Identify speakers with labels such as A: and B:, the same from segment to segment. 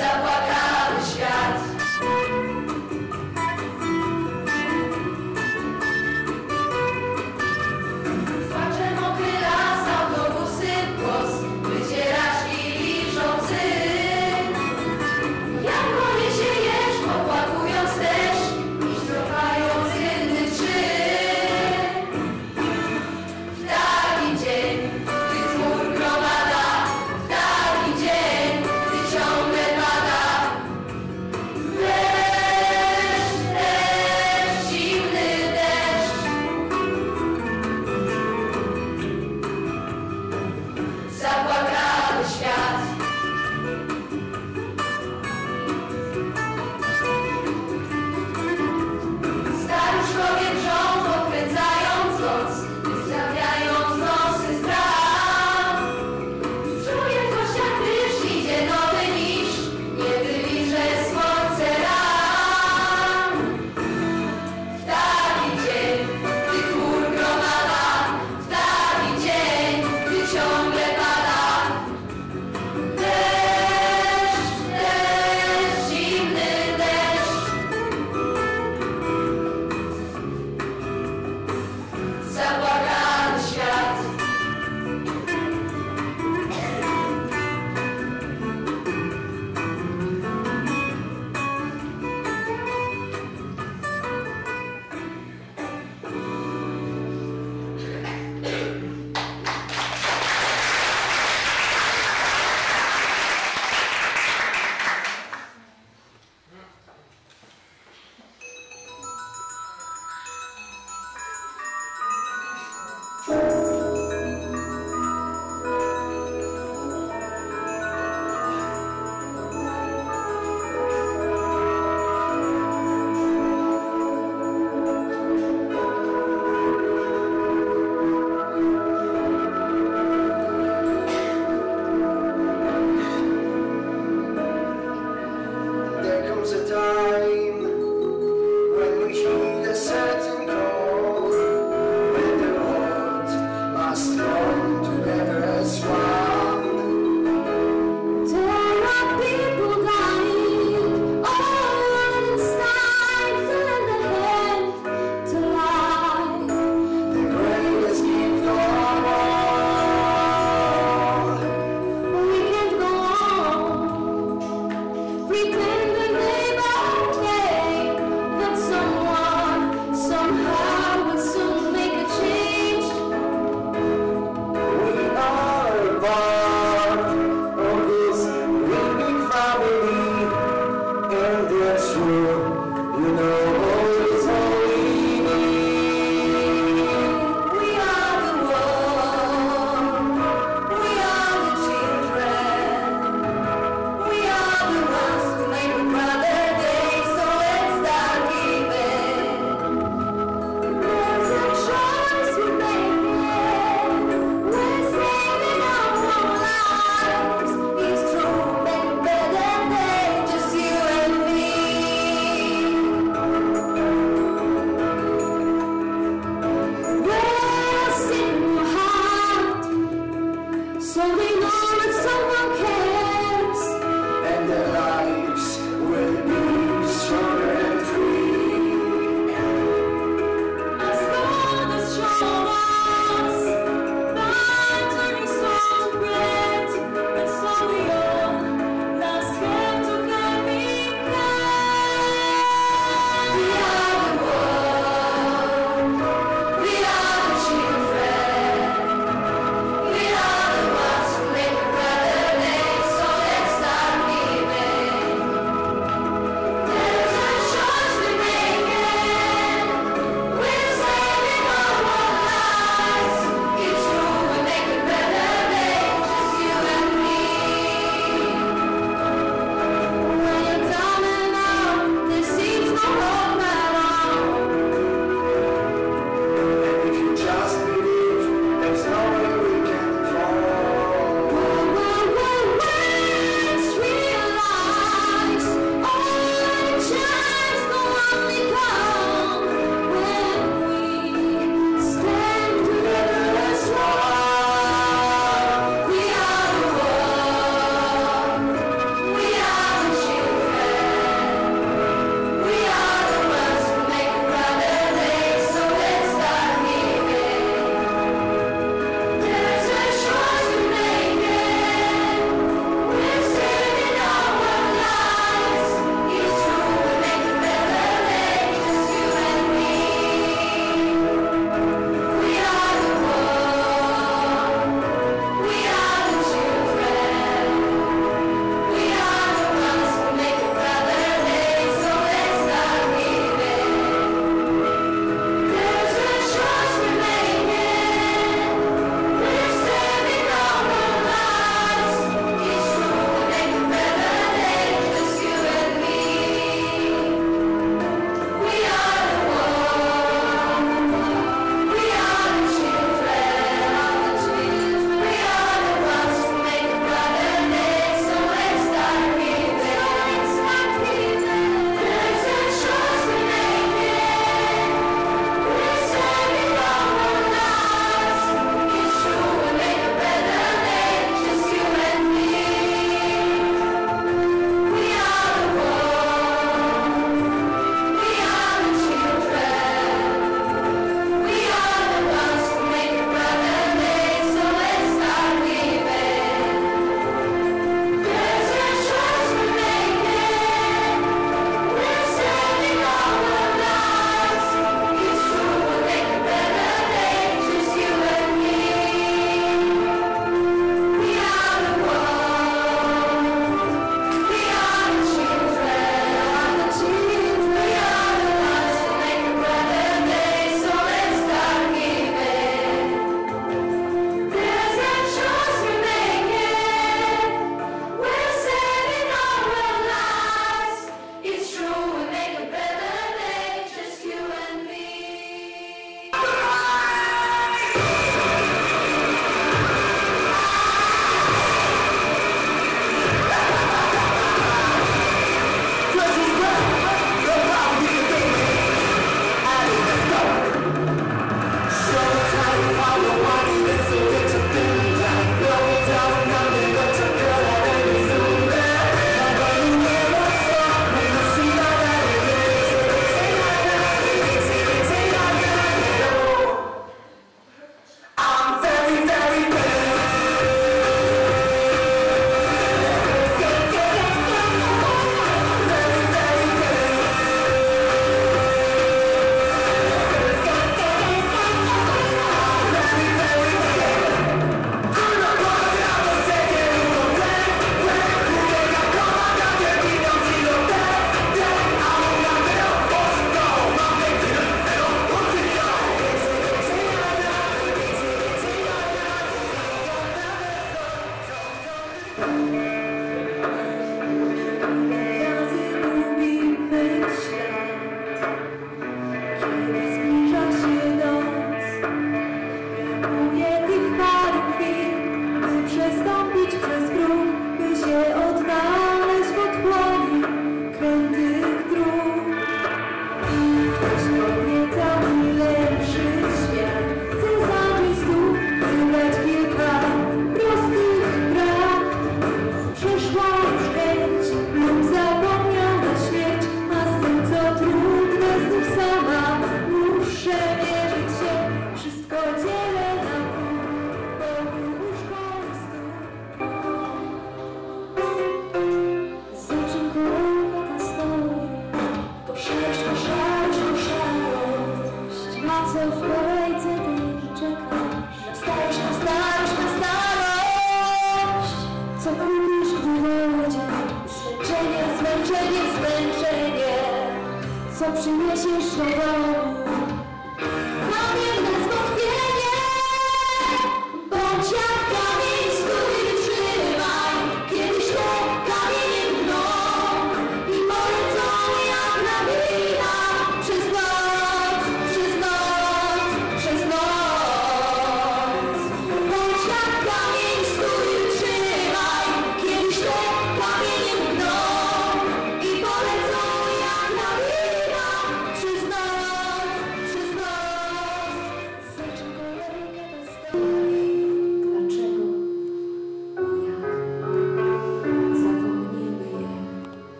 A: Zawa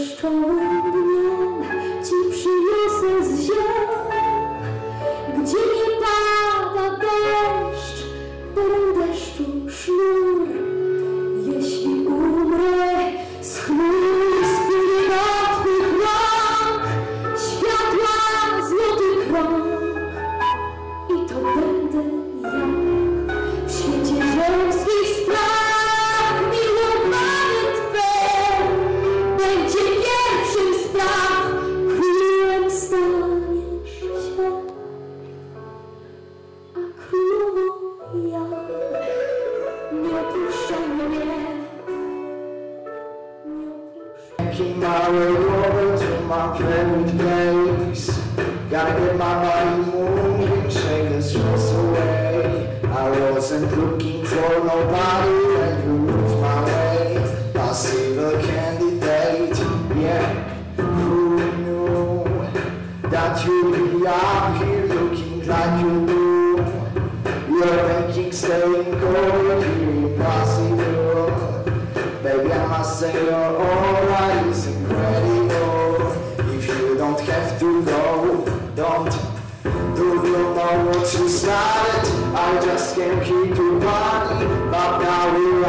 B: Krishna
C: You're thinking, saying, go, be impossible. Baby, I must say you're alright, it's incredible. If you don't have to go, don't. Do you know what you started? I just came here to party, but now you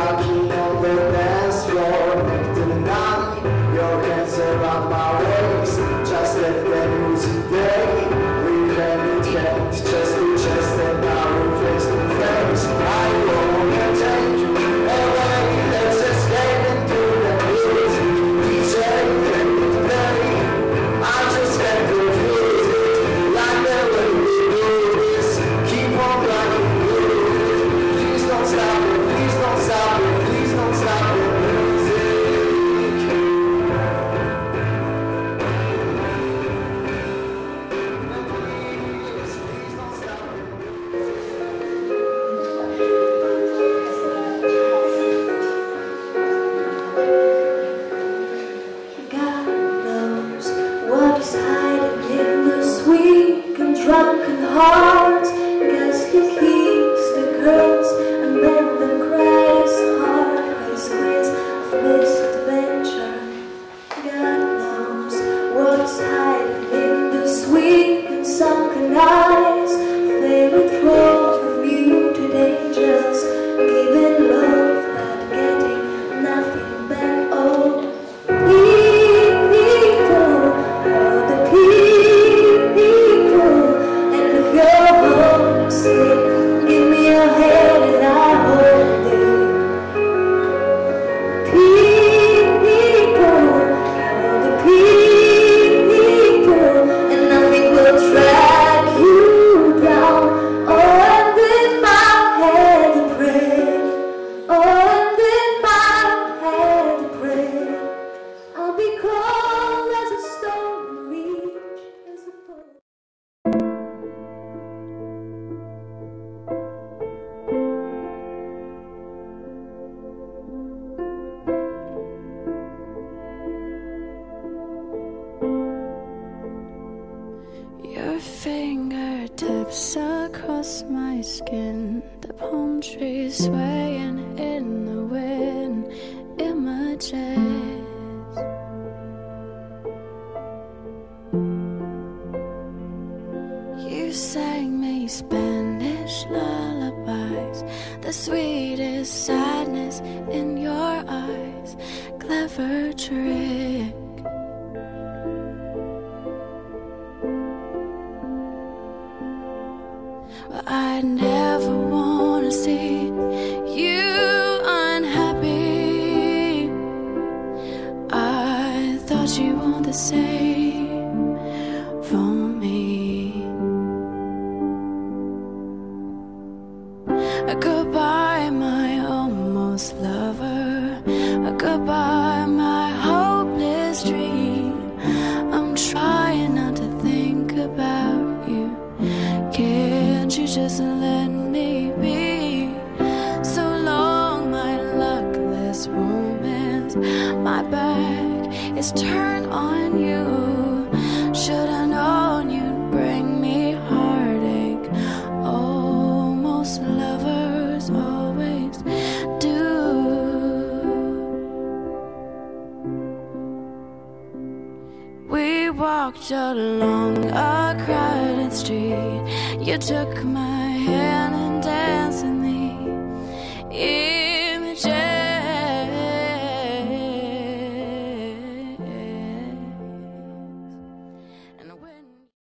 B: drunken heart.
A: Across my skin, the palm trees swaying in the wind.
B: Imagine. My
A: back
B: is turned on you.
A: Should I known you'd bring me heartache? Almost lovers always do. We walked along a crowded street. You took my hand